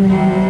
Amen.